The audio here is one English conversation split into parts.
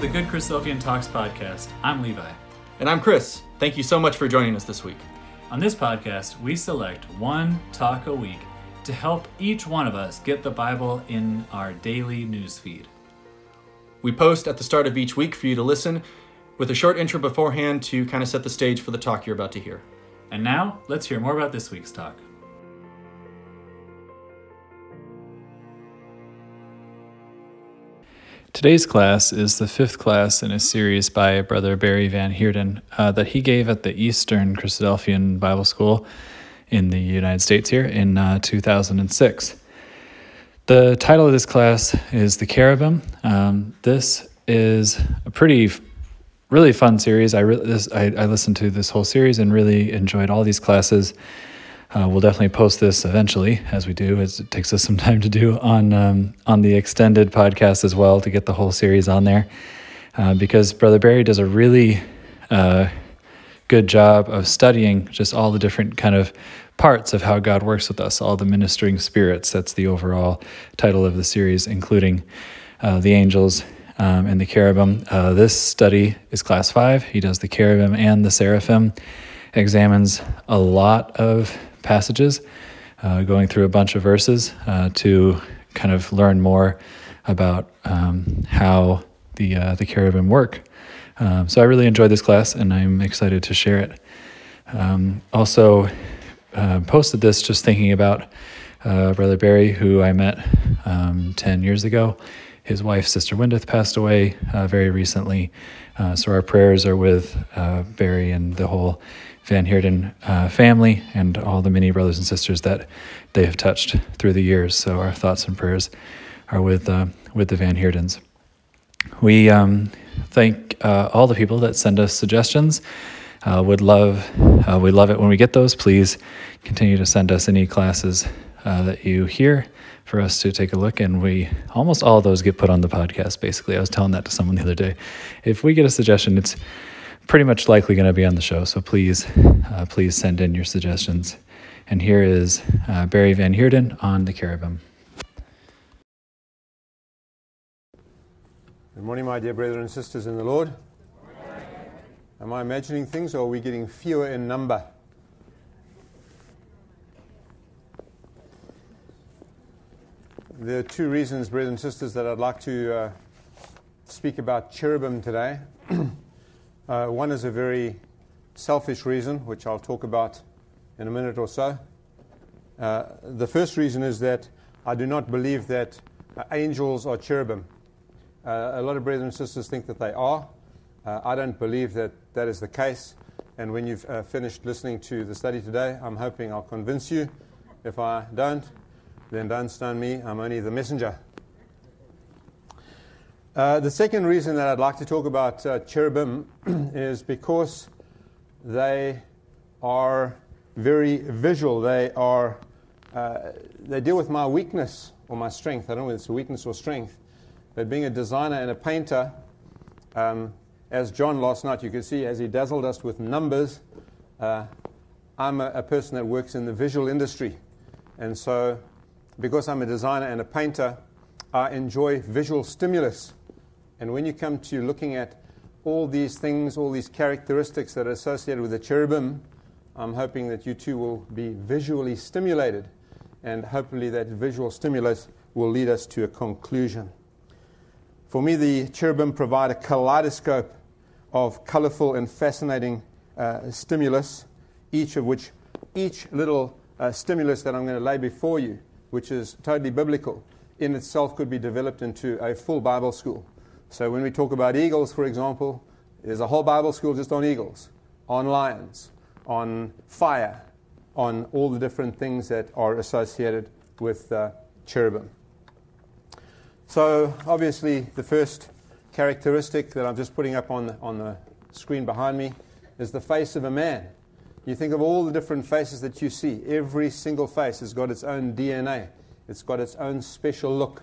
the Good Christadelphian Talks podcast. I'm Levi. And I'm Chris. Thank you so much for joining us this week. On this podcast, we select one talk a week to help each one of us get the Bible in our daily news feed. We post at the start of each week for you to listen with a short intro beforehand to kind of set the stage for the talk you're about to hear. And now, let's hear more about this week's talk. Today's class is the fifth class in a series by Brother Barry Van Heerden uh, that he gave at the Eastern Christadelphian Bible School in the United States here in uh, 2006. The title of this class is The Cherubim. Um, this is a pretty, really fun series. I, re- this, I, I listened to this whole series and really enjoyed all these classes. Uh, we'll definitely post this eventually, as we do, as it takes us some time to do on um, on the extended podcast as well to get the whole series on there. Uh, because Brother Barry does a really uh, good job of studying just all the different kind of parts of how God works with us, all the ministering spirits. That's the overall title of the series, including uh, the angels um, and the cherubim. Uh, this study is class five. He does the cherubim and the seraphim, examines a lot of passages, uh, going through a bunch of verses uh, to kind of learn more about um, how the uh, the cherubim work. Um, so I really enjoyed this class, and I'm excited to share it. Um, also, uh, posted this just thinking about uh, Brother Barry, who I met um, ten years ago. His wife, Sister Windeth, passed away uh, very recently. so our prayers are with Barry and the whole Van Heerden uh, family and all the many brothers and sisters that they have touched through the years. So our thoughts and prayers are with uh, with the Van Heerdens. We um, thank uh, all the people that send us suggestions. Uh, would love uh, we love it when we get those. Please continue to send us any classes uh, that you hear for us to take a look. And we almost all those get put on the podcast. Basically, I was telling that to someone the other day. If we get a suggestion, it's pretty much likely going to be on the show. So please, uh, please send in your suggestions. And here is uh, Barry Van Heerden on the cherubim. Good morning, my dear brothers and sisters in the Lord. Am I imagining things or are we getting fewer in number? There are two reasons, brothers and sisters, that I'd like to uh, speak about cherubim today. Uh, one is a very selfish reason, which I'll talk about in a minute or so. Uh, the first reason is that I do not believe that uh, angels are cherubim. A lot of brothers and sisters think that they are. I don't believe that that is the case. And when you've finished listening to the study today, I'm hoping I'll convince you. If I don't, then don't stone me. I'm only the messenger. Uh, the second reason that I'd like to talk about uh, cherubim is because they are very visual. They are uh, they deal with my weakness or my strength. I don't know whether it's a weakness or strength. But being a designer and a painter, um, as John last night you could see, as he dazzled us with numbers, uh, I'm a, a person that works in the visual industry, and so because I'm a designer and a painter, I enjoy visual stimulus. And when you come to looking at all these things, all these characteristics that are associated with the cherubim, I'm hoping that you too will be visually stimulated. And hopefully, that visual stimulus will lead us to a conclusion. For me, the cherubim provide a kaleidoscope of colorful and fascinating uh, stimulus, each of which, each little uh, stimulus that I'm going to lay before you, which is totally biblical, in itself could be developed into a full Bible school. So when we talk about eagles, for example, there's a whole Bible school just on eagles, on lions, on fire, on all the different things that are associated with uh, cherubim. So obviously, the first characteristic that I'm just putting up on the, on the screen behind me is the face of a man. You think of all the different faces that you see. Every single face has got its own DNA. It's got its own special look.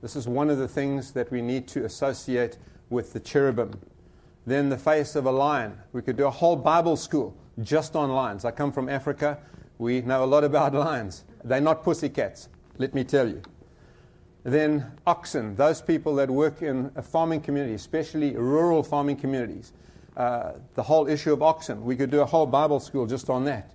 This is one of the things that we need to associate with the cherubim. Then the face of a lion. We could do a whole Bible school just on lions. I come from Africa. We know a lot about lions. They're not pussycats, let me tell you. Then oxen, those people that work in a farming community, especially rural farming communities. Uh, the whole issue of oxen. We could do a whole Bible school just on that.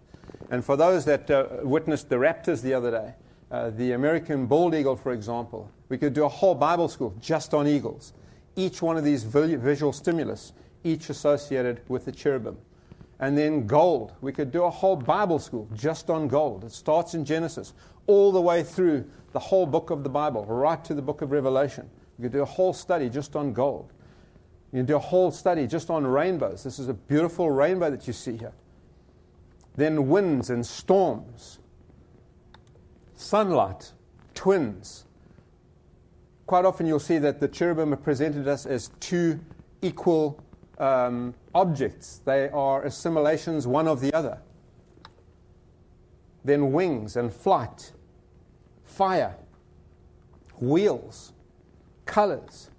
And for those that uh, witnessed the raptors the other day, uh, the American bald eagle, for example, we could do a whole Bible school just on eagles. Each one of these visual stimulus, each associated with the cherubim. And then gold. We could do a whole Bible school just on gold. It starts in Genesis, all the way through the whole book of the Bible, right to the book of Revelation. We could do a whole study just on gold. You can do a whole study just on rainbows. This is a beautiful rainbow that you see here. Then winds and storms, sunlight, twins. Quite often you'll see that the cherubim are presented us as two equal um, objects. They are assimilations one of the other. Then wings and flight, fire, wheels, colors,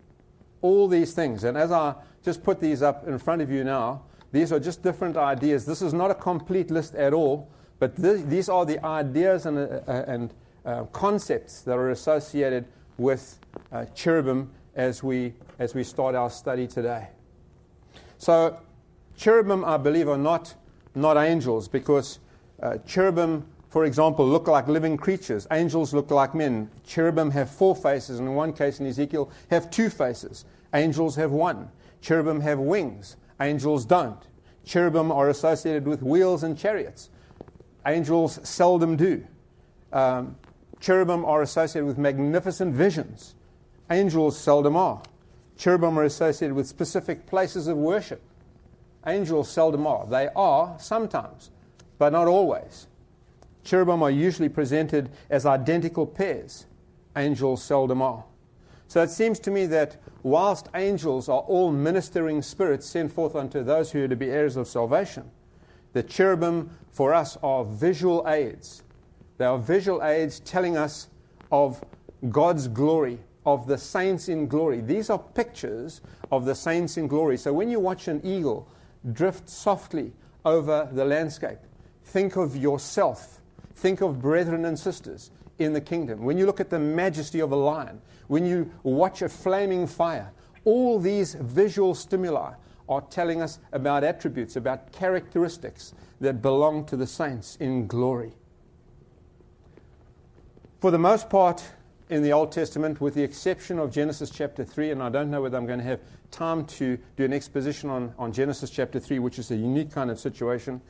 all these things. And as I just put these up in front of you now, these are just different ideas. This is not a complete list at all, but th- these are the ideas and, uh, and uh, concepts that are associated with uh, cherubim as we, as we start our study today. So, cherubim, I believe, are not, not angels because uh, cherubim, for example, look like living creatures. Angels look like men. Cherubim have four faces, and in one case in Ezekiel, have two faces. Angels have one. Cherubim have wings. Angels don't. Cherubim are associated with wheels and chariots. Angels seldom do. Um, cherubim are associated with magnificent visions. Angels seldom are. Cherubim are associated with specific places of worship. Angels seldom are. They are sometimes, but not always. Cherubim are usually presented as identical pairs. Angels seldom are. So it seems to me that whilst angels are all ministering spirits sent forth unto those who are to be heirs of salvation, the cherubim for us are visual aids. They are visual aids telling us of God's glory, of the saints in glory. These are pictures of the saints in glory. So when you watch an eagle drift softly over the landscape, think of yourself. Think of brethren and sisters in the kingdom. When you look at the majesty of a lion, when you watch a flaming fire, all these visual stimuli are telling us about attributes, about characteristics that belong to the saints in glory. For the most part, in the Old Testament, with the exception of Genesis chapter 3, and I don't know whether I'm going to have time to do an exposition on, on Genesis chapter 3, which is a unique kind of situation.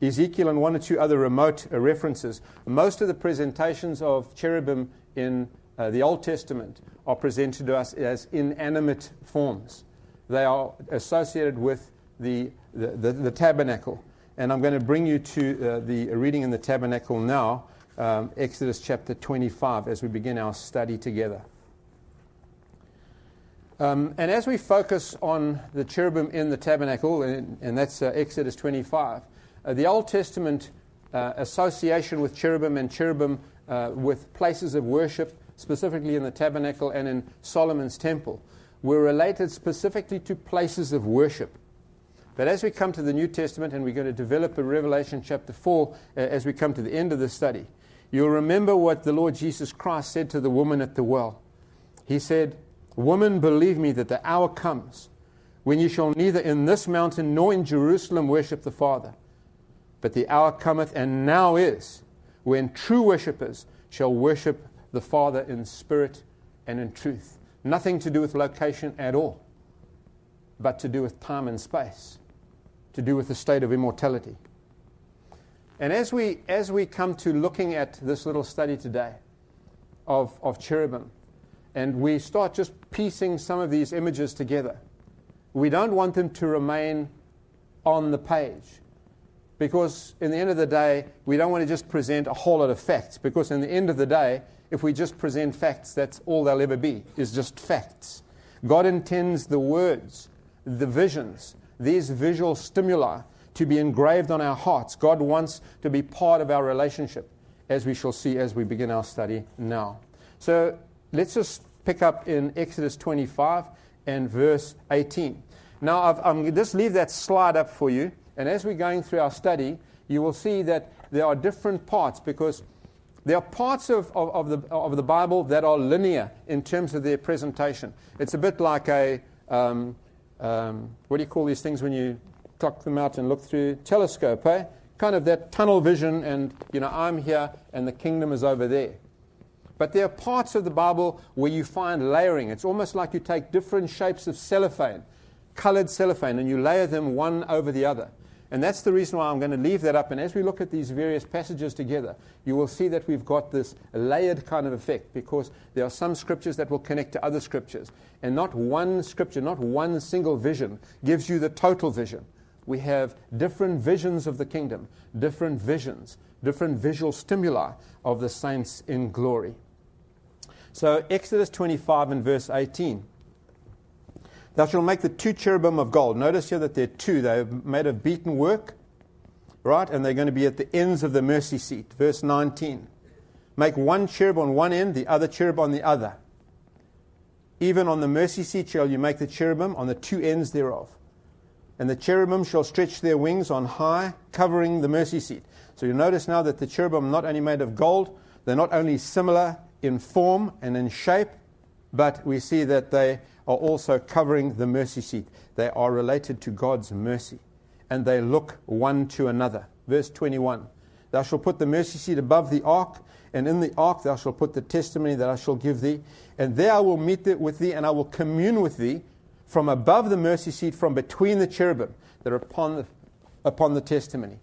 Ezekiel and one or two other remote uh, references. Most of the presentations of cherubim in uh, the Old Testament are presented to us as inanimate forms. They are associated with the, the, the, the tabernacle. And I'm going to bring you to uh, the reading in the tabernacle now, um, Exodus chapter 25, as we begin our study together. Um, and as we focus on the cherubim in the tabernacle, and, and that's uh, Exodus 25, uh, the Old Testament uh, association with cherubim and cherubim uh, with places of worship, specifically in the tabernacle and in Solomon's temple, were related specifically to places of worship. But as we come to the New Testament, and we're going to develop a Revelation chapter 4 uh, as we come to the end of the study, you'll remember what the Lord Jesus Christ said to the woman at the well. He said, Woman, believe me that the hour comes when you shall neither in this mountain nor in Jerusalem worship the Father. But the hour cometh, and now is, when true worshippers shall worship the Father in spirit and in truth. Nothing to do with location at all, but to do with time and space, to do with the state of immortality. And as we, as we come to looking at this little study today of, of cherubim, and we start just piecing some of these images together, we don't want them to remain on the page because in the end of the day, we don't want to just present a whole lot of facts. Because in the end of the day, if we just present facts, that's all they'll ever be, is just facts. God intends the words, the visions, these visual stimuli to be engraved on our hearts. God wants to be part of our relationship, as we shall see as we begin our study now. So let's just pick up in Exodus 25 and verse 18. Now, i am just leave that slide up for you. And as we're going through our study, you will see that there are different parts because There are parts of, of, of, the, of the Bible that are linear in terms of their presentation. It's a bit like a, um, um, what do you call these things when you pluck them out and look through? Telescope, eh? Kind of that tunnel vision, and, you know, I'm here and the kingdom is over there. But there are parts of the Bible where you find layering. It's almost like you take different shapes of cellophane, colored cellophane, and you layer them one over the other. And that's the reason why I'm going to leave that up. And as we look at these various passages together, you will see that we've got this layered kind of effect because there are some scriptures that will connect to other scriptures. And not one scripture, not one single vision gives you the total vision. We have different visions of the kingdom, different visions, different visual stimuli of the saints in glory. So, Exodus 25 and verse 18. Thou shalt make the two cherubim of gold. Notice here that they're two. They're made of beaten work, right? And they're going to be at the ends of the mercy seat. Verse 19. Make one cherub on one end, the other cherub on the other. Even on the mercy seat shall you make the cherubim on the two ends thereof. And the cherubim shall stretch their wings on high, covering the mercy seat. So you notice now that the cherubim are not only made of gold, they're not only similar in form and in shape, but we see that they are also covering the mercy seat. They are related to God's mercy, and they look one to another. Verse 21 Thou shalt put the mercy seat above the ark, and in the ark thou shalt put the testimony that I shall give thee. And there I will meet with thee, and I will commune with thee from above the mercy seat, from between the cherubim that are upon the, upon the testimony.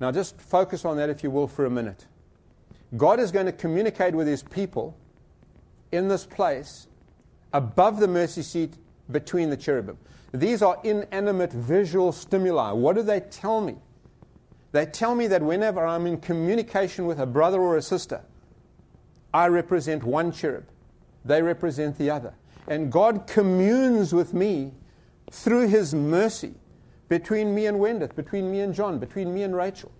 Now, just focus on that, if you will, for a minute. God is going to communicate with his people in this place above the mercy seat between the cherubim. These are inanimate visual stimuli. What do they tell me? They tell me that whenever I'm in communication with a brother or a sister, I represent one cherub, they represent the other. And God communes with me through His mercy between me and Wendeth, between me and John, between me and Rachel.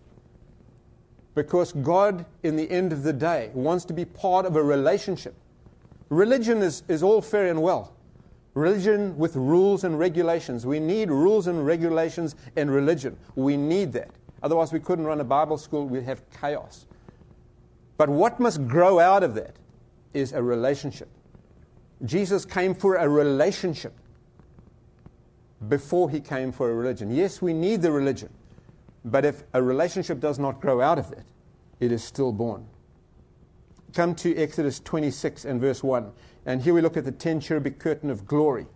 Because God, in the end of the day, wants to be part of a relationship Religion is, is all fair and well. Religion with rules and regulations. We need rules and regulations in religion. We need that. Otherwise, we couldn't run a Bible school, we'd have chaos. But what must grow out of that is a relationship. Jesus came for a relationship before he came for a religion. Yes, we need the religion, but if a relationship does not grow out of that, it is still born come to Exodus 26 and verse 1. And here we look at the ten cherubic curtain of glory.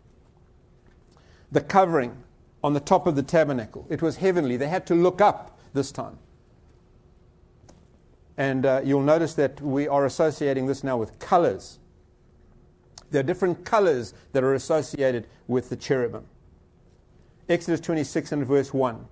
The covering on the top of the tabernacle. It was heavenly. They had to look up this time. And uh, you'll notice that we are associating this now with colors. There are different colors that are associated with the cherubim. Exodus 26 and verse 1.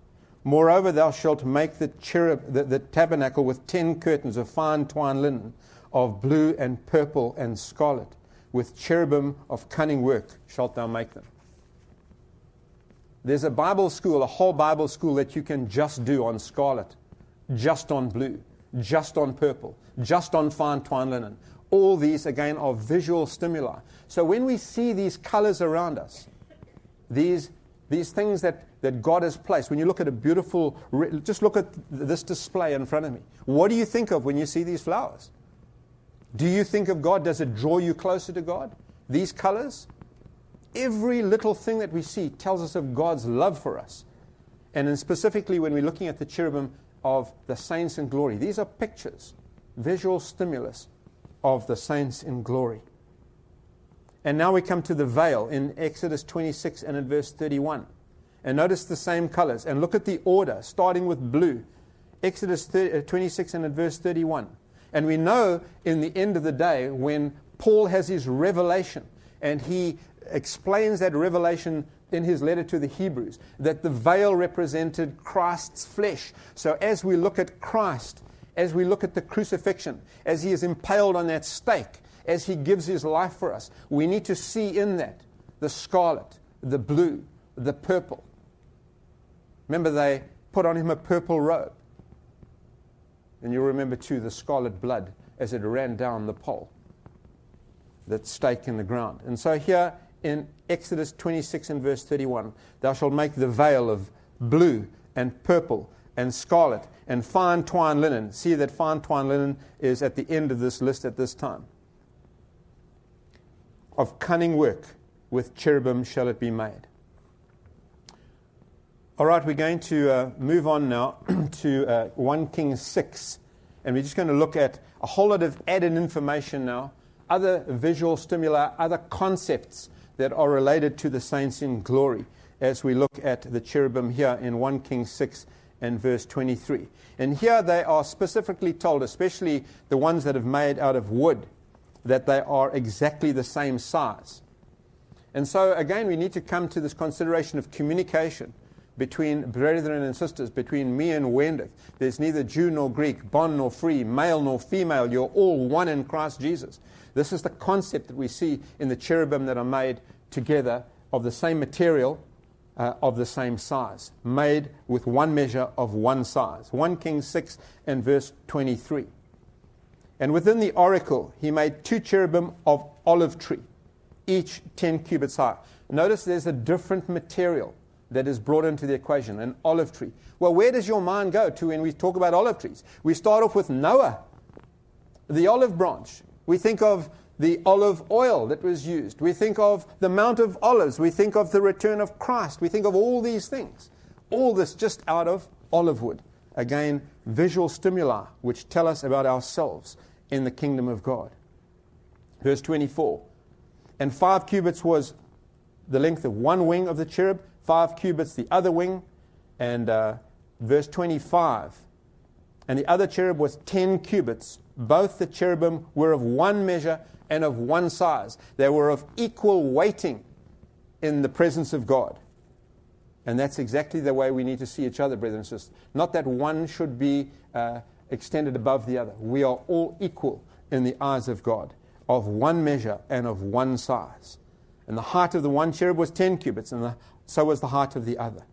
Moreover, thou shalt make the, cherub, the, the tabernacle with ten curtains of fine twined linen of blue and purple and scarlet. With cherubim of cunning work shalt thou make them. There's a Bible school, a whole Bible school that you can just do on scarlet, just on blue, just on purple, just on fine twine linen. All these, again, are visual stimuli. So when we see these colors around us, these, these things that, that God has placed, when you look at a beautiful, just look at this display in front of me. What do you think of when you see these flowers? Do you think of God? Does it draw you closer to God? These colors? Every little thing that we see tells us of God's love for us. And specifically, when we're looking at the cherubim of the saints in glory, these are pictures, visual stimulus of the saints in glory. And now we come to the veil in Exodus 26 and in verse 31. And notice the same colors. And look at the order, starting with blue. Exodus 30, uh, 26 and in verse 31. And we know in the end of the day, when Paul has his revelation and he explains that revelation in his letter to the Hebrews, that the veil represented Christ's flesh. So as we look at Christ, as we look at the crucifixion, as he is impaled on that stake, as he gives his life for us, we need to see in that the scarlet, the blue, the purple. Remember, they put on him a purple robe. And you'll remember too the scarlet blood as it ran down the pole, that stake in the ground. And so here in Exodus 26 and verse 31, thou shalt make the veil of blue and purple and scarlet, and fine twine linen. See that fine twine linen is at the end of this list at this time. Of cunning work with cherubim shall it be made. All right, we're going to uh, move on now to uh, 1 Kings 6. And we're just going to look at a whole lot of added information now, other visual stimuli, other concepts that are related to the saints in glory as we look at the cherubim here in 1 Kings 6 and verse 23. And here they are specifically told, especially the ones that have made out of wood, that they are exactly the same size. And so, again, we need to come to this consideration of communication between brethren and sisters, between me and Wendeth. There's neither Jew nor Greek, bond nor free, male nor female. You're all one in Christ Jesus. This is the concept that we see in the cherubim that are made together of the same material, uh, of the same size, made with one measure of one size. 1 Kings 6 and verse 23. And within the oracle, he made two cherubim of olive tree, each 10 cubits high. Notice there's a different material that is brought into the equation, an olive tree. Well, where does your mind go to when we talk about olive trees? We start off with Noah, the olive branch. We think of the olive oil that was used. We think of the Mount of Olives. We think of the return of Christ. We think of all these things. All this just out of olive wood. Again, visual stimuli which tell us about ourselves in the kingdom of God. Verse 24. And five cubits was the length of one wing of the cherub, five cubits the other wing, and uh, verse 25. And the other cherub was 10 cubits. Both the cherubim were of one measure and of one size. They were of equal weighting in the presence of God. And that's exactly the way we need to see each other, brothers and sisters. Not that one should be uh, extended above the other. We are all equal in the eyes of God, of one measure and of one size. And the height of the one cherub was 10 cubits, and the so was the height of the other.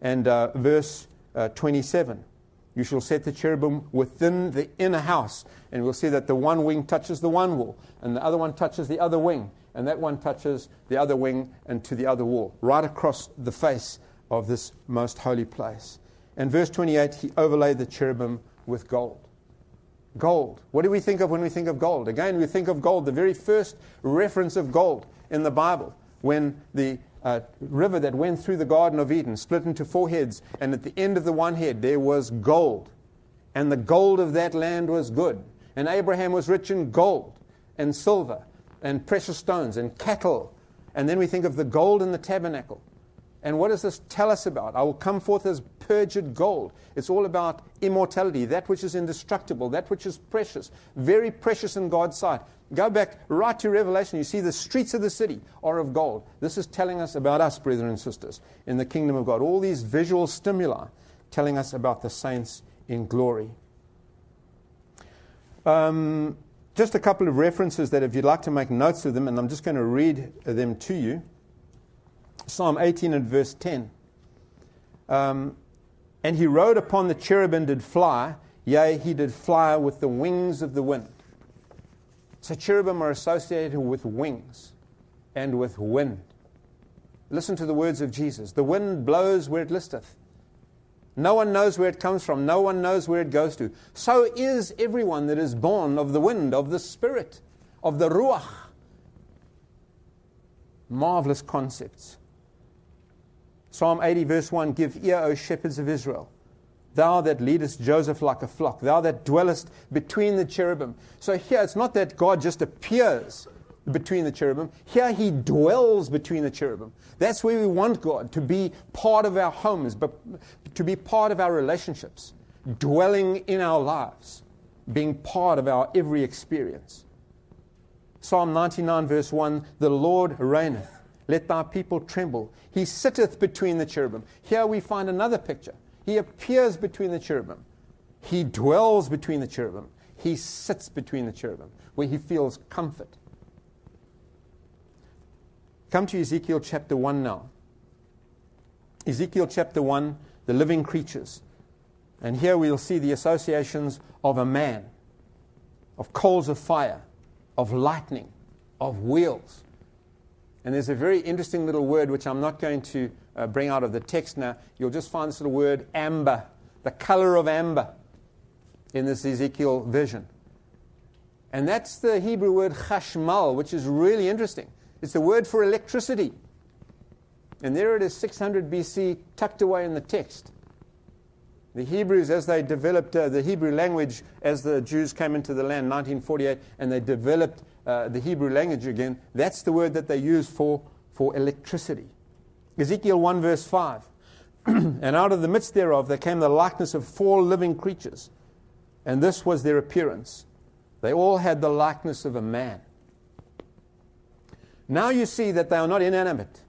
And uh, verse uh, 27 You shall set the cherubim within the inner house. And we'll see that the one wing touches the one wall, and the other one touches the other wing, and that one touches the other wing and to the other wall, right across the face of this most holy place. And verse 28 He overlaid the cherubim with gold. Gold. What do we think of when we think of gold? Again, we think of gold, the very first reference of gold in the Bible, when the uh, river that went through the Garden of Eden, split into four heads, and at the end of the one head there was gold. And the gold of that land was good. And Abraham was rich in gold and silver and precious stones and cattle. And then we think of the gold in the tabernacle. And what does this tell us about? I will come forth as purged gold. It's all about immortality, that which is indestructible, that which is precious, very precious in God's sight. Go back right to Revelation. You see the streets of the city are of gold. This is telling us about us, brethren and sisters, in the kingdom of God. All these visual stimuli telling us about the saints in glory. Um, just a couple of references that if you'd like to make notes of them, and I'm just going to read them to you. Psalm 18 and verse 10. Um, and he rode upon the cherub and did fly, yea, he did fly with the wings of the wind. So cherubim are associated with wings and with wind. Listen to the words of Jesus. The wind blows where it listeth. No one knows where it comes from. No one knows where it goes to. So is everyone that is born of the wind, of the Spirit, of the Ruach. Marvelous concepts. Psalm 80, verse 1 Give ear, O shepherds of Israel. Thou that leadest Joseph like a flock, thou that dwellest between the cherubim. So here it's not that God just appears between the cherubim. Here he dwells between the cherubim. That's where we want God to be part of our homes, but to be part of our relationships, dwelling in our lives, being part of our every experience. Psalm 99, verse 1 The Lord reigneth. Let thy people tremble. He sitteth between the cherubim. Here we find another picture. He appears between the cherubim. He dwells between the cherubim. He sits between the cherubim, where he feels comfort. Come to Ezekiel chapter 1 now. Ezekiel chapter 1, the living creatures. And here we'll see the associations of a man, of coals of fire, of lightning, of wheels. And there's a very interesting little word which I'm not going to uh, bring out of the text now. You'll just find this little word, amber. the color of amber in this Ezekiel vision. And that's the Hebrew word chashmal, which is really interesting. It's the word for electricity. And there it is, 600 BC, tucked away in the text. The Hebrews, as they developed uh, the Hebrew language, as the Jews came into the land 1948, and they developed uh, the Hebrew language again, that's the word that they use for, for electricity. Ezekiel 1, verse 5. and out of the midst thereof there came the likeness of four living creatures, and this was their appearance. They all had the likeness of a man. Now you see that they are not inanimate.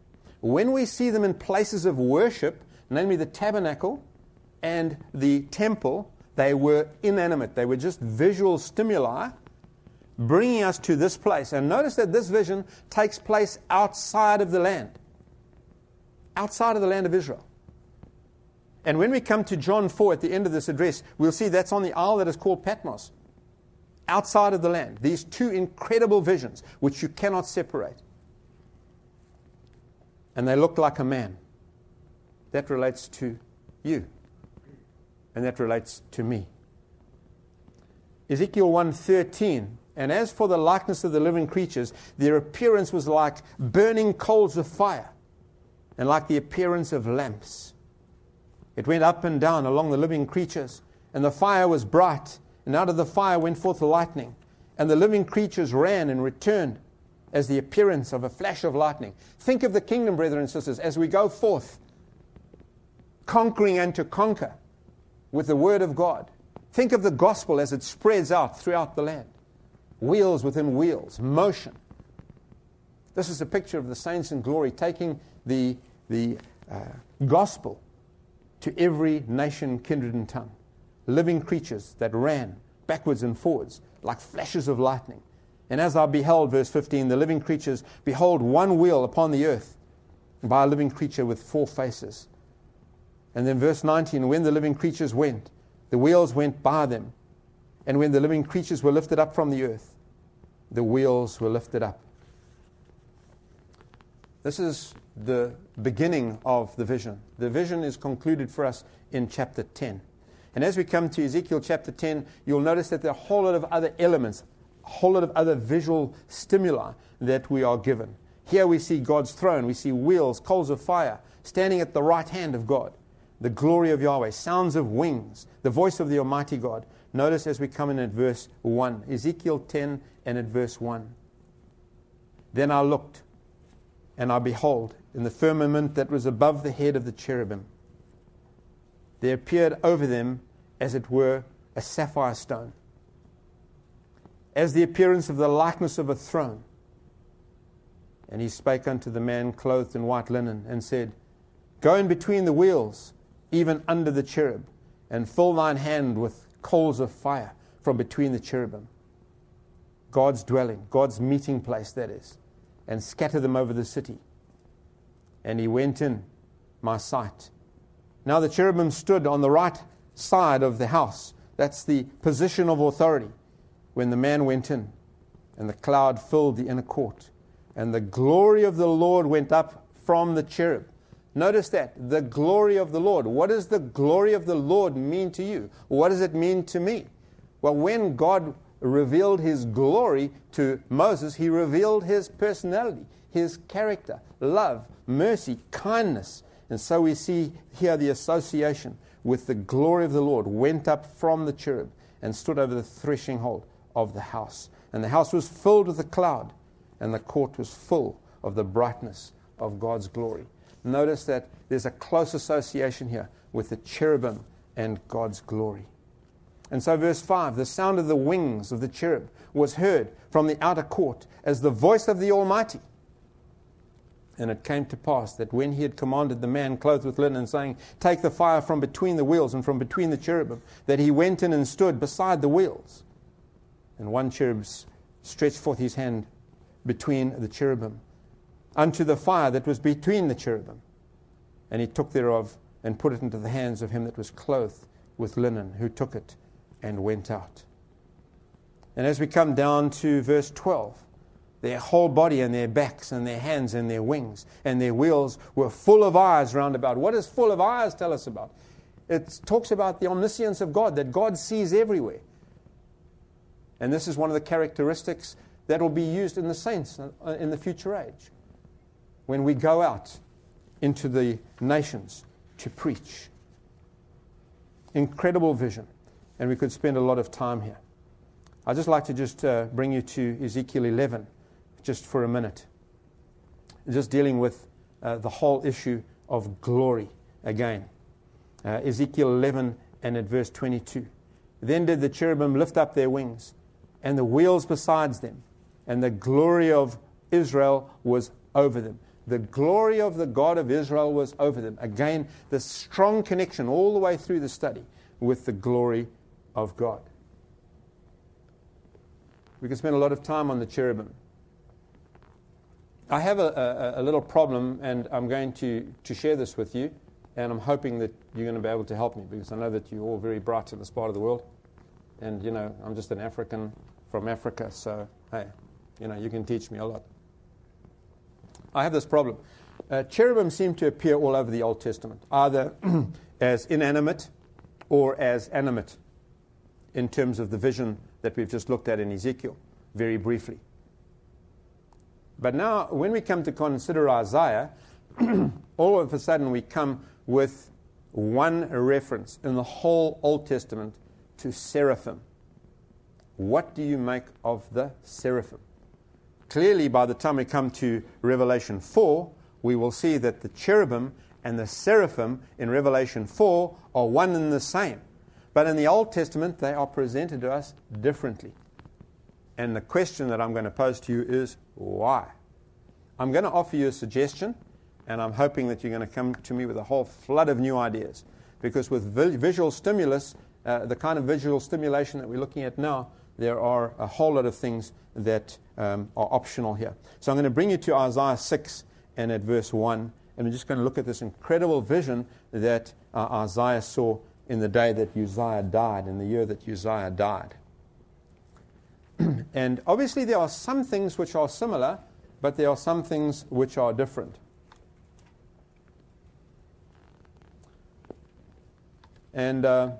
When we see them in places of worship, namely the tabernacle and the temple, they were inanimate. They were just visual stimuli bringing us to this place. And notice that this vision takes place outside of the land, outside of the land of Israel. And when we come to John 4 at the end of this address, we'll see that's on the isle that is called Patmos, outside of the land. These two incredible visions, which you cannot separate and they looked like a man. That relates to you. And that relates to me. Ezekiel 1:13 and as for the likeness of the living creatures their appearance was like burning coals of fire and like the appearance of lamps it went up and down along the living creatures and the fire was bright and out of the fire went forth lightning and the living creatures ran and returned as the appearance of a flash of lightning. Think of the kingdom, brethren and sisters, as we go forth, conquering and to conquer with the word of God. Think of the gospel as it spreads out throughout the land. Wheels within wheels, motion. This is a picture of the saints in glory taking the, the uh, gospel to every nation, kindred, and tongue. Living creatures that ran backwards and forwards like flashes of lightning and as I beheld, verse 15, the living creatures, behold, one wheel upon the earth by a living creature with four faces. And then verse 19, when the living creatures went, the wheels went by them. And when the living creatures were lifted up from the earth, the wheels were lifted up. This is the beginning of the vision. The vision is concluded for us in chapter 10. And as we come to Ezekiel chapter 10, you'll notice that there are a whole lot of other elements, a whole lot of other visual stimuli that we are given. Here we see God's throne, we see wheels, coals of fire, standing at the right hand of God, the glory of Yahweh, sounds of wings, the voice of the Almighty God. Notice as we come in at verse 1, Ezekiel 10 and at verse 1. Then I looked, and I behold, in the firmament that was above the head of the cherubim, there appeared over them, as it were, a sapphire stone as the appearance of the likeness of a throne. And he spake unto the man clothed in white linen, and said, Go in between the wheels, even under the cherub, and fill thine hand with coals of fire from between the cherubim. God's dwelling, God's meeting place, that is, and scatter them over the city. And he went in my sight. Now the cherubim stood on the right side of the house. That's the position of authority when the man went in, and the cloud filled the inner court, and the glory of the Lord went up from the cherub. Notice that the glory of the Lord. What does the glory of the Lord mean to you? What does it mean to me? Well, when God revealed his glory to Moses, he revealed his personality, his character, love, mercy, kindness. And so we see here the association with the glory of the Lord went up from the cherub and stood over the threshing hold of the house. And the house was filled with a cloud, and the court was full of the brightness of God's glory. Notice that there's a close association here with the cherubim and God's glory. And so, verse 5 the sound of the wings of the cherub was heard from the outer court as the voice of the Almighty. And it came to pass that when he had commanded the man clothed with linen, saying, Take the fire from between the wheels and from between the cherubim, that he went in and stood beside the wheels. And one cherub stretched forth his hand between the cherubim unto the fire that was between the cherubim. And he took thereof and put it into the hands of him that was clothed with linen, who took it and went out. And as we come down to verse 12, their whole body and their backs and their hands and their wings and their wheels were full of eyes round about. What does full of eyes tell us about? It talks about the omniscience of God, that God sees everywhere. And this is one of the characteristics that will be used in the saints uh, in the future age when we go out into the nations to preach. Incredible vision. And we could spend a lot of time here. I'd just like to just uh, bring you to Ezekiel 11 just for a minute. Just dealing with uh, the whole issue of glory again. Uh, Ezekiel 11 and at verse 22. Then did the cherubim lift up their wings, and the wheels besides them, and the glory of Israel was over them. The glory of the God of Israel was over them. Again, the strong connection all the way through the study with the glory of God. We can spend a lot of time on the cherubim. I have a, a, a, little problem, and I'm going to, to share this with you, and I'm hoping that you're going to be able to help me because I know that you're all very bright in this part of the world. And, you know, I'm just an African from Africa, so, hey, you know, you can teach me a lot. I have this problem. Uh, cherubim seem to appear all over the Old Testament, either as inanimate or as animate, in terms of the vision that we've just looked at in Ezekiel, very briefly. But now, when we come to consider Isaiah, all of a sudden we come with one reference in the whole Old Testament to seraphim. What do you make of the seraphim? Clearly, by the time we come to Revelation 4, we will see that the cherubim and the seraphim in Revelation 4 are one and the same. But in the Old Testament, they are presented to us differently. And the question that I'm going to pose to you is why? I'm going to offer you a suggestion, and I'm hoping that you're going to come to me with a whole flood of new ideas. Because with visual stimulus, uh, the kind of visual stimulation that we're looking at now, there are a whole lot of things that um, are optional here. So I'm going to bring you to Isaiah 6 and at verse 1, and we're just going to look at this incredible vision that uh, Isaiah saw in the day that Uzziah died, in the year that Uzziah died. and obviously, there are some things which are similar, but there are some things which are different. And uh,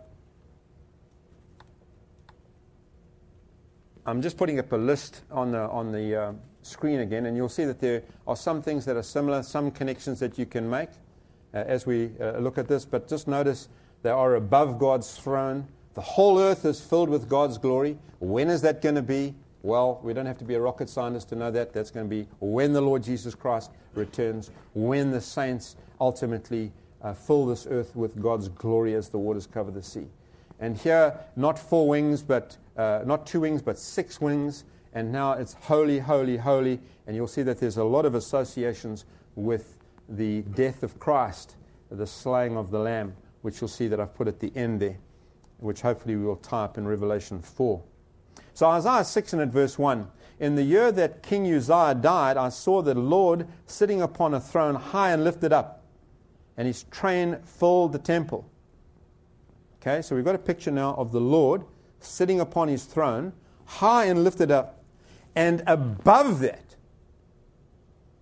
I'm just putting up a list on the, on the uh, screen again, and you'll see that there are some things that are similar, some connections that you can make uh, as we uh, look at this. But just notice they are above God's throne. The whole earth is filled with God's glory. When is that going to be? Well, we don't have to be a rocket scientist to know that. That's going to be when the Lord Jesus Christ returns, when the saints ultimately uh, fill this earth with God's glory as the waters cover the sea. And here, not four wings, but uh, not two wings, but six wings. And now it's holy, holy, holy. And you'll see that there's a lot of associations with the death of Christ, the slaying of the Lamb which you'll see that I've put at the end there, which hopefully we will type in Revelation 4. So Isaiah 6 and at verse 1. In the year that King Uzziah died, I saw the Lord sitting upon a throne high and lifted up, and his train filled the temple. Okay, so we've got a picture now of the Lord sitting upon his throne, high and lifted up, and above that,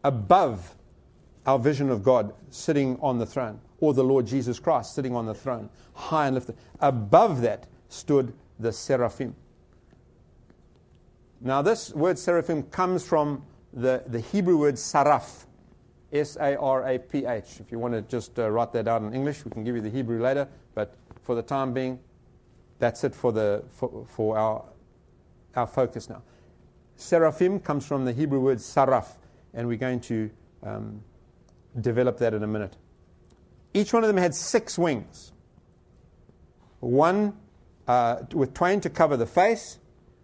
above our vision of God sitting on the throne, or the Lord Jesus Christ sitting on the throne, high and lifted. Above that stood the seraphim. Now, this word seraphim comes from the, the Hebrew word saraph, S A R A P H. If you want to just uh, write that down in English, we can give you the Hebrew later, but for the time being, that's it for, the, for, for our, our focus now. Seraphim comes from the Hebrew word saraph, and we're going to um, develop that in a minute. Each one of them had six wings. One uh, with twain to cover the face,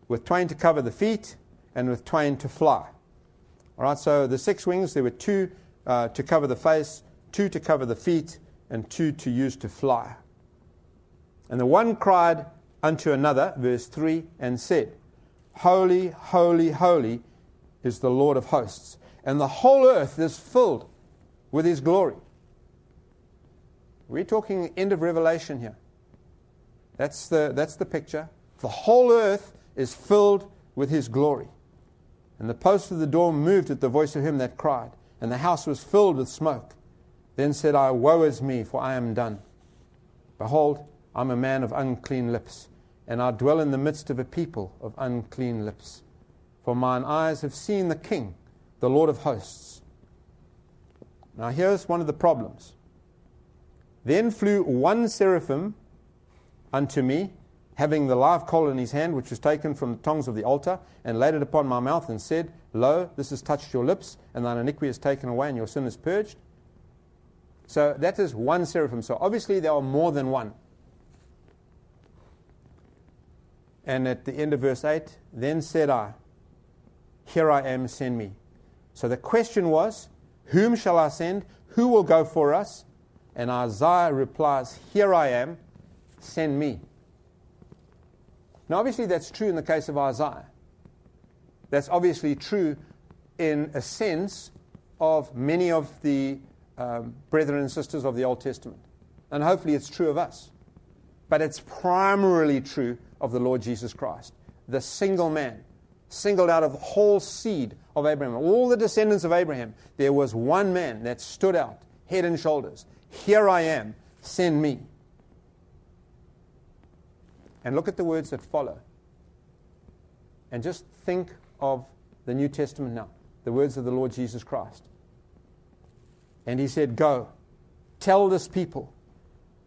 with twain to cover the feet, and with twain to fly. All right, so the six wings, there were two uh, to cover the face, two to cover the feet, and two to use to fly. And the one cried unto another, verse 3, and said, Holy, holy, holy is the Lord of hosts, and the whole earth is filled with his glory. We're talking end of Revelation here. That's the, that's the picture. The whole earth is filled with his glory. And the post of the door moved at the voice of him that cried, and the house was filled with smoke. Then said I, Woe is me, for I am done. Behold, I'm a man of unclean lips, and I dwell in the midst of a people of unclean lips. For mine eyes have seen the King, the Lord of hosts. Now, here's one of the problems. Then flew one seraphim unto me, having the live coal in his hand, which was taken from the tongs of the altar, and laid it upon my mouth, and said, Lo, this has touched your lips, and thine iniquity is taken away, and your sin is purged. So that is one seraphim. So obviously there are more than one. And at the end of verse 8, then said I, Here I am, send me. So the question was, Whom shall I send? Who will go for us? And Isaiah replies, Here I am, send me. Now, obviously, that's true in the case of Isaiah. That's obviously true in a sense of many of the um, brethren and sisters of the Old Testament. And hopefully, it's true of us. But it's primarily true of the Lord Jesus Christ, the single man, singled out of the whole seed of Abraham, all the descendants of Abraham. There was one man that stood out, head and shoulders. Here I am, send me. And look at the words that follow. And just think of the New Testament now, the words of the Lord Jesus Christ. And he said, Go, tell this people,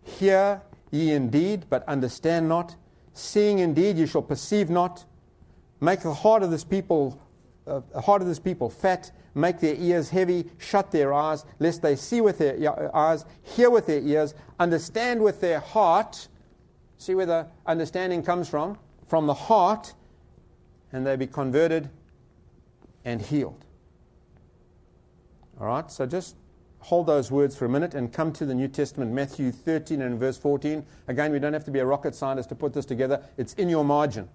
hear ye indeed, but understand not. Seeing indeed, ye shall perceive not. Make the heart of this people, uh, heart of this people fat. Make their ears heavy. Shut their eyes, lest they see with their eyes, hear with their ears, understand with their heart. See where the understanding comes from? From the heart, and they be converted and healed. All right, so just hold those words for a minute and come to the New Testament, Matthew 13 and verse 14. Again, we don't have to be a rocket scientist to put this together. It's in your margin.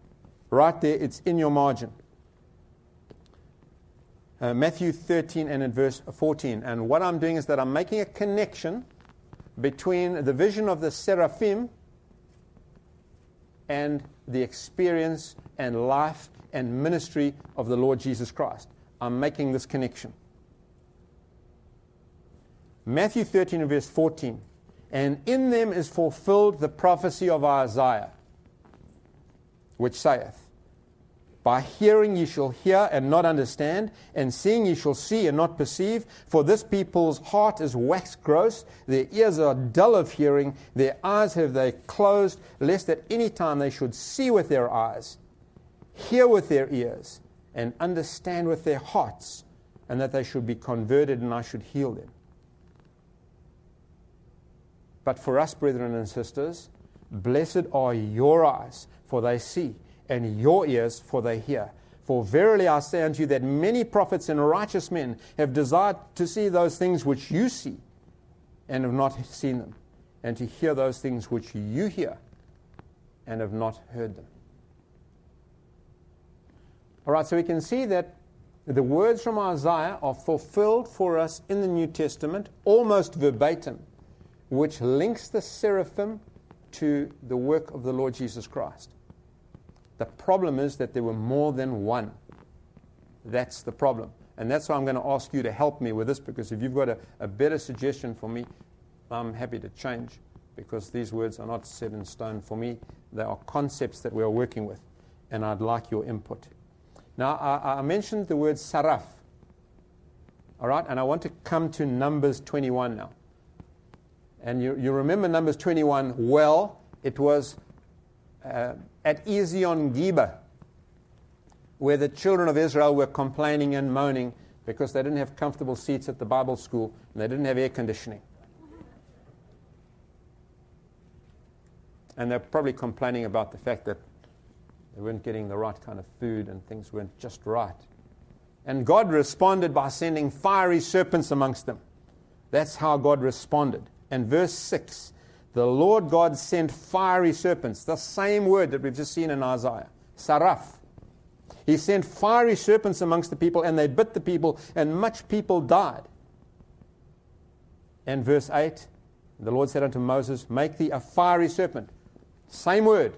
Right there, it's in your margin. Uh, Matthew 13 and in verse 14. And what I'm doing is that I'm making a connection between the vision of the seraphim and the experience and life and ministry of the Lord Jesus Christ. I'm making this connection. Matthew 13 and verse 14. And in them is fulfilled the prophecy of Isaiah, which saith, By hearing ye shall hear and not understand, and seeing ye shall see and not perceive. For this people's heart is waxed gross, their ears are dull of hearing, their eyes have they closed, lest at any time they should see with their eyes, hear with their ears, and understand with their hearts, and that they should be converted and I should heal them. But for us, brethren and sisters, blessed are your eyes, for they see, and your ears, for they hear. For verily I say unto you that many prophets and righteous men have desired to see those things which you see, and have not seen them, and to hear those things which you hear, and have not heard them. All right, so we can see that the words from Isaiah are fulfilled for us in the New Testament almost verbatim which links the seraphim to the work of the Lord Jesus Christ. The problem is that there were more than one. That's the problem. And that's why I'm going to ask you to help me with this because if you've got a, a better suggestion for me, I'm happy to change because these words are not set in stone for me. They are concepts that we are working with, and I'd like your input. Now, I, I mentioned the word saraf, all right, and I want to come to Numbers 21 now. And you, you remember Numbers 21 well. It was uh, at Ezion Geber, where the children of Israel were complaining and moaning because they didn't have comfortable seats at the Bible school and they didn't have air conditioning. And they're probably complaining about the fact that they weren't getting the right kind of food and things weren't just right. And God responded by sending fiery serpents amongst them. That's how God responded. And verse 6 the Lord God sent fiery serpents, the same word that we've just seen in Isaiah, saraf. He sent fiery serpents amongst the people, and they bit the people, and much people died. And verse 8 the Lord said unto Moses, Make thee a fiery serpent. Same word.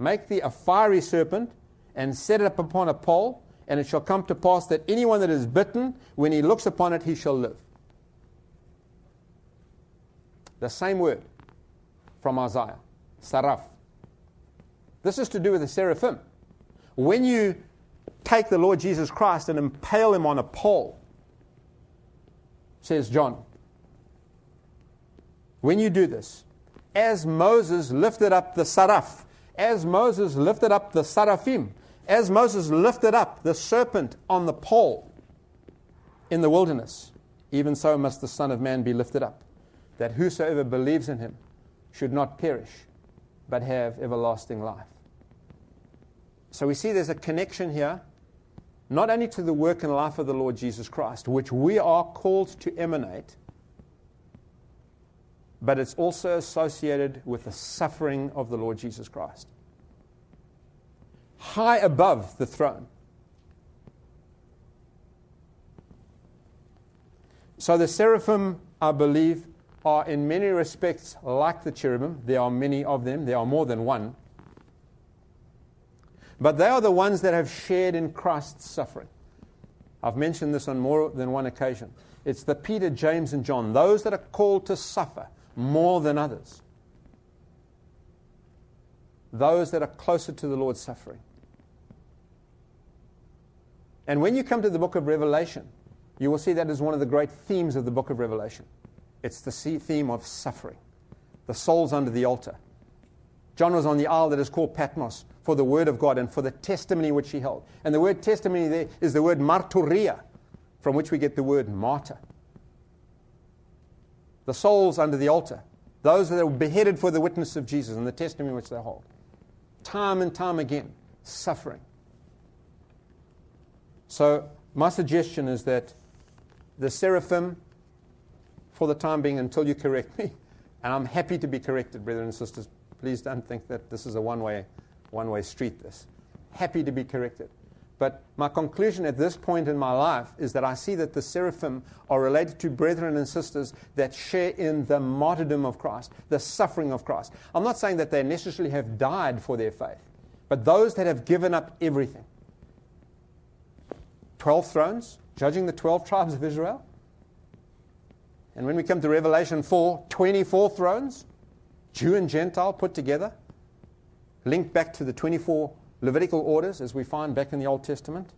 Make thee a fiery serpent, and set it up upon a pole, and it shall come to pass that anyone that is bitten, when he looks upon it, he shall live. The same word. from Isaiah. Saraf. This is to do with the seraphim. When you take the Lord Jesus Christ and impale him on a pole, says John, when you do this, as Moses lifted up the saraf, as Moses lifted up the seraphim, as Moses lifted up the serpent on the pole in the wilderness, even so must the Son of Man be lifted up, that whosoever believes in him should not perish, but have everlasting life. So we see there's a connection here, not only to the work and life of the Lord Jesus Christ, which we are called to emanate, but it's also associated with the suffering of the Lord Jesus Christ. High above the throne. So the seraphim, I believe, are in many respects like the cherubim. There are many of them, there are more than one. But they are the ones that have shared in Christ's suffering. I've mentioned this on more than one occasion. It's the Peter, James, and John, those that are called to suffer more than others. Those that are closer to the Lord's suffering. And when you come to the book of Revelation, you will see that is one of the great themes of the book of Revelation. It's the theme of suffering, the souls under the altar. John was on the isle that is called Patmos for the word of God and for the testimony which he held. And the word testimony there is the word marturia, from which we get the word martyr the souls under the altar, those that were beheaded for the witness of Jesus and the testimony which they hold. Time and time again, suffering. So, my suggestion is that the seraphim, for the time being, until you correct me, and I'm happy to be corrected, brothers and sisters, please don't think that this is a one way, one way street, this. Happy to be corrected. But my conclusion at this point in my life is that I see that the seraphim are related to brethren and sisters that share in the martyrdom of Christ, the suffering of Christ. I'm not saying that they necessarily have died for their faith, but those that have given up everything. Twelve thrones, judging the 12 tribes of Israel. And when we come to Revelation 4, 24 thrones, Jew and Gentile put together, linked back to the 24 Levitical orders, as we find back in the Old Testament.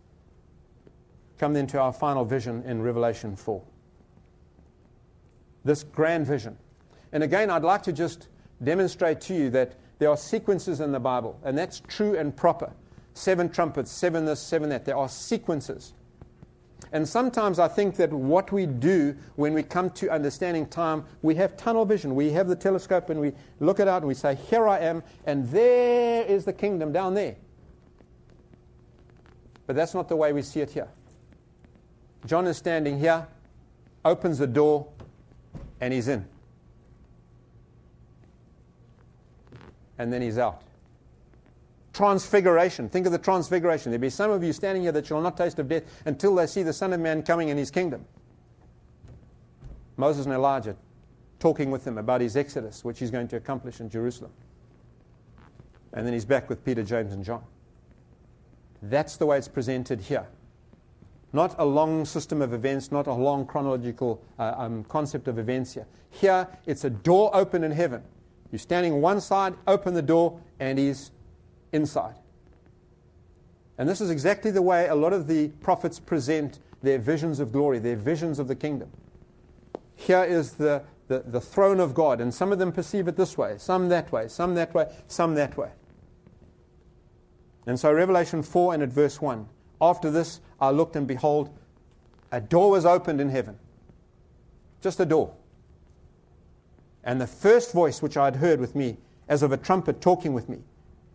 Come then to our final vision in Revelation 4. This grand vision. And again, I'd like to just demonstrate to you that there are sequences in the Bible, and that's true and proper. Seven trumpets, seven this, seven that. There are sequences. And sometimes I think that what we do when we come to understanding time, we have tunnel vision. We have the telescope and we look it out and we say, Here I am, and there is the kingdom down there. But that's not the way we see it here. John is standing here, opens the door, and he's in. And then he's out. Transfiguration. Think of the transfiguration. There'll be some of you standing here that shall not taste of death until they see the Son of Man coming in his kingdom. Moses and Elijah talking with him about his exodus, which he's going to accomplish in Jerusalem. And then he's back with Peter, James, and John. That's the way it's presented here. Not a long system of events, not a long chronological uh, um, concept of events here. Here, it's a door open in heaven. You're standing one side, open the door, and he's inside. And this is exactly the way a lot of the prophets present their visions of glory, their visions of the kingdom. Here is the, the, the throne of God, and some of them perceive it this way, some that way, some that way, some that way. And so, Revelation 4 and at verse 1 After this, I looked, and behold, a door was opened in heaven. Just a door. And the first voice which I had heard with me, as of a trumpet talking with me,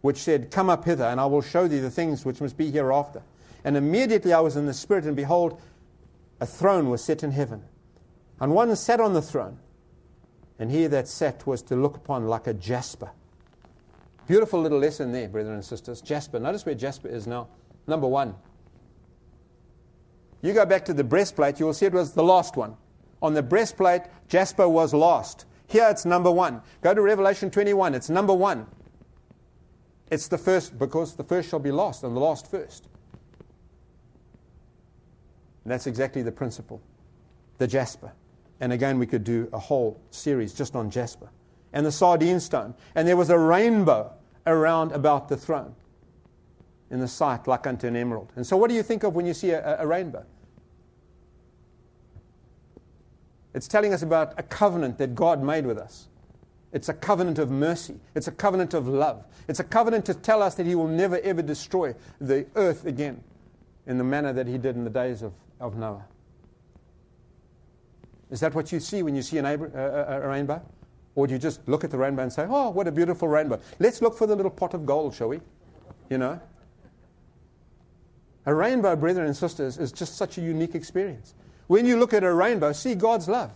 which said, Come up hither, and I will show thee the things which must be hereafter. And immediately I was in the Spirit, and behold, a throne was set in heaven. And one sat on the throne, and he that sat was to look upon like a jasper Beautiful little lesson there, brethren and sisters. Jasper. Notice where Jasper is now. Number one. You go back to the breastplate, you will see it was the last one. On the breastplate, Jasper was last. Here it's number one. Go to Revelation 21, it's number one. It's the first, because the first shall be lost, and the last first. And that's exactly the principle. The Jasper. And again, we could do a whole series just on Jasper. and the sardine stone. And there was a rainbow around about the throne in the sight like unto an emerald. And so, what do you think of when you see a, a rainbow? It's telling us about a covenant that God made with us. It's a covenant of mercy. It's a covenant of love. It's a covenant to tell us that He will never ever destroy the earth again in the manner that He did in the days of, of Noah. Is that what you see when you see an, a, a, a rainbow? Or do you just look at the rainbow and say, oh, what a beautiful rainbow? Let's look for the little pot of gold, shall we? You know? A rainbow, brethren and sisters, is just such a unique experience. When you look at a rainbow, see God's love.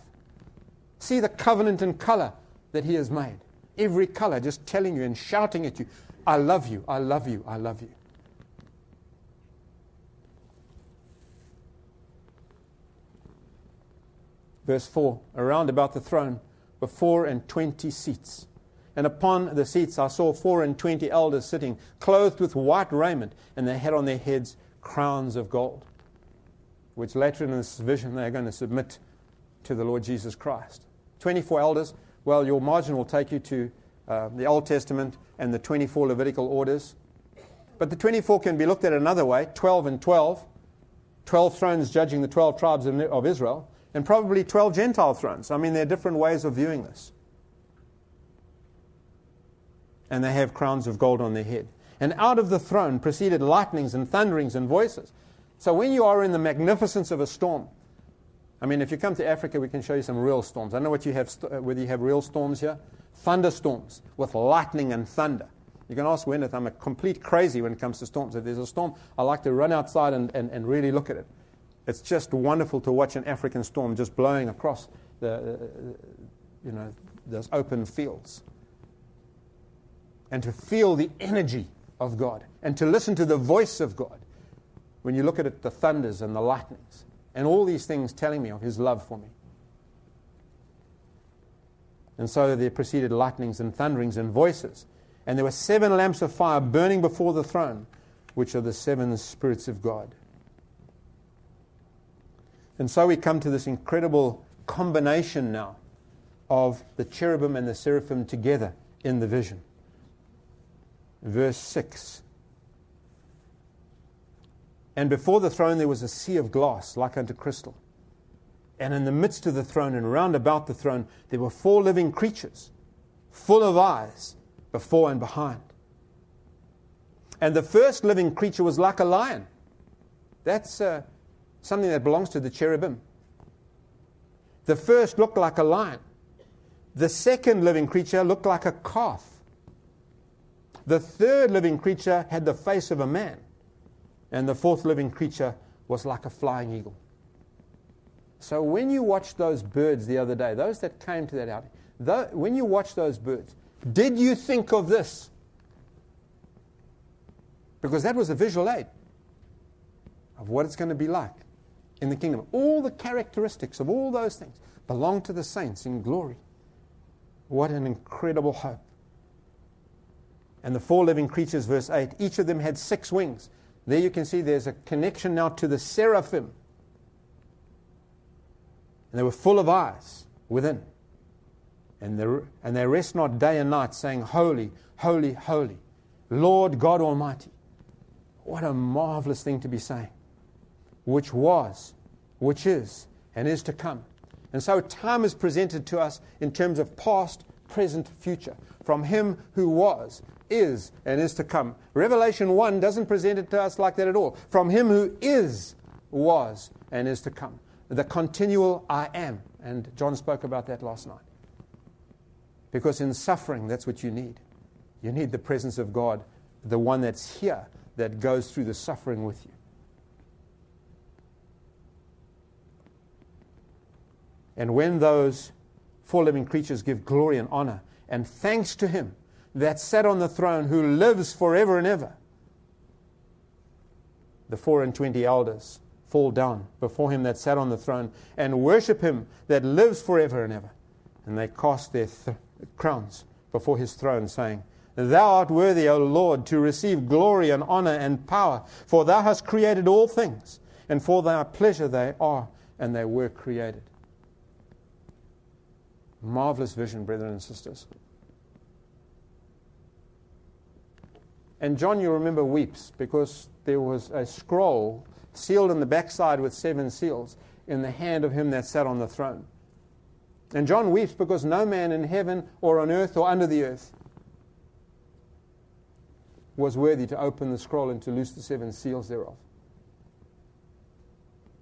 See the covenant in color that He has made. Every color just telling you and shouting at you, I love you, I love you, I love you. Verse 4 Around about the throne were four and twenty seats. And upon the seats I saw four and twenty elders sitting, clothed with white raiment, and they had on their heads crowns of gold, which later in this vision they are going to submit to the Lord Jesus Christ. 24 elders, well, your margin will take you to uh, the Old Testament and the 24 Levitical orders. But the 24 can be looked at another way 12 and 12. 12 thrones judging the 12 tribes of Israel and probably 12 Gentile thrones. I mean, there are different ways of viewing this. And they have crowns of gold on their head. And out of the throne proceeded lightnings and thunderings and voices. So when you are in the magnificence of a storm, I mean, if you come to Africa, we can show you some real storms. I don't know what you have, whether you have real storms here. Thunderstorms with lightning and thunder. You can ask Wendeth, I'm a complete crazy when it comes to storms. If there's a storm, I like to run outside and, and, and really look at it. It's just wonderful to watch an African storm just blowing across the, uh, you know, those open fields. And to feel the energy of God and to listen to the voice of God when you look at it, the thunders and the lightnings and all these things telling me of His love for me. And so there proceeded lightnings and thunderings and voices. And there were seven lamps of fire burning before the throne, which are the seven spirits of God. And so we come to this incredible combination now of the cherubim and the seraphim together in the vision. Verse 6 And before the throne there was a sea of glass like unto crystal. And in the midst of the throne and round about the throne there were four living creatures, full of eyes before and behind. And the first living creature was like a lion. That's. Uh, something that belongs to the cherubim. The first looked like a lion. The second living creature looked like a calf. The third living creature had the face of a man. And the fourth living creature was like a flying eagle. So when you watched those birds the other day, those that came to that outing, when you watched those birds, did you think of this? Because that was a visual aid of what it's going to be like in the kingdom. All the characteristics of all those things belong to the saints in glory. What an incredible hope. And the four living creatures, verse 8, each of them had six wings. There you can see there's a connection now to the seraphim. And they were full of eyes within. And they, and they rest not day and night, saying, Holy, holy, holy, Lord God Almighty. What a marvelous thing to be saying which was, which is, and is to come. And so time is presented to us in terms of past, present, future. From Him who was, is, and is to come. Revelation 1 doesn't present it to us like that at all. From Him who is, was, and is to come. The continual I am. And John spoke about that last night. Because in suffering, that's what you need. You need the presence of God, the one that's here, that goes through the suffering with you. And when those four living creatures give glory and honor and thanks to Him that sat on the throne who lives forever and ever, the four and twenty elders fall down before Him that sat on the throne and worship Him that lives forever and ever. And they cast their th- crowns before His throne, saying, Thou art worthy, O Lord, to receive glory and honor and power, for Thou hast created all things, and for Thy pleasure they are and they were created. Marvelous vision, brethren and sisters. And John, you remember, weeps because there was a scroll sealed in the backside with seven seals in the hand of him that sat on the throne. And John weeps because no man in heaven or on earth or under the earth was worthy to open the scroll and to loose the seven seals thereof.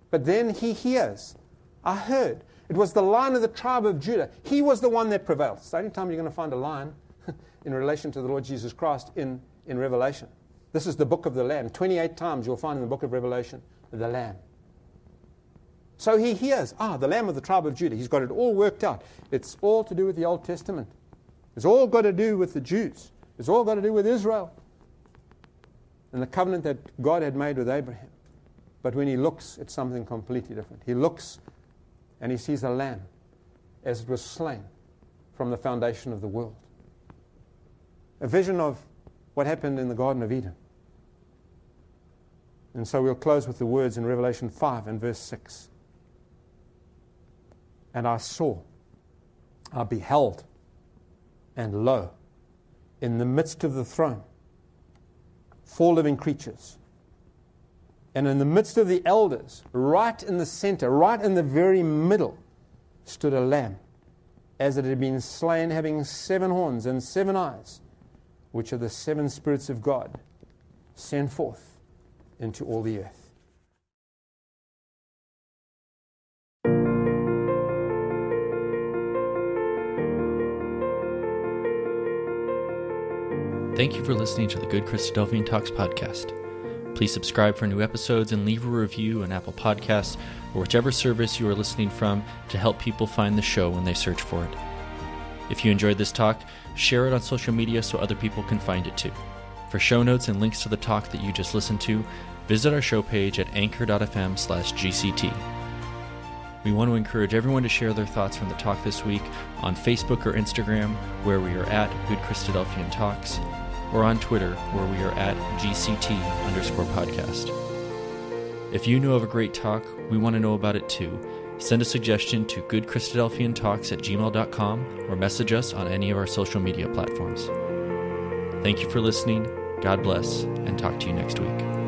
But then he hears, I heard. It was the lion of the tribe of Judah. He was the one that prevailed. It's the only time you're going to find a lion in relation to the Lord Jesus Christ in, in Revelation. This is the book of the Lamb. 28 times you'll find in the book of Revelation the Lamb. So he hears, ah, the Lamb of the tribe of Judah. He's got it all worked out. It's all to do with the Old Testament. It's all got to do with the Jews. It's all got to do with Israel and the covenant that God had made with Abraham. But when he looks, it's something completely different. He looks and he sees a lamb as it was slain from the foundation of the world. A vision of what happened in the Garden of Eden. And so we'll close with the words in Revelation 5 and verse 6. And I saw, I beheld, and lo, in the midst of the throne, four living creatures. And in the midst of the elders, right in the center, right in the very middle, stood a lamb, as it had been slain, having seven horns and seven eyes, which are the seven spirits of God sent forth into all the earth. Thank you for listening to the Good Christadelphian Talks podcast. Please subscribe for new episodes and leave a review on Apple Podcasts or whichever service you are listening from to help people find the show when they search for it. If you enjoyed this talk, share it on social media so other people can find it too. For show notes and links to the talk that you just listened to, visit our show page at anchor.fm slash GCT. We want to encourage everyone to share their thoughts from the talk this week on Facebook or Instagram, where we are at Good Christadelphian Talks, or on Twitter, where we are at GCT underscore podcast. If you know of a great talk, we want to know about it too. Send a suggestion to goodchristadelphiantalks at gmail.com or message us on any of our social media platforms. Thank you for listening. God bless, and talk to you next week.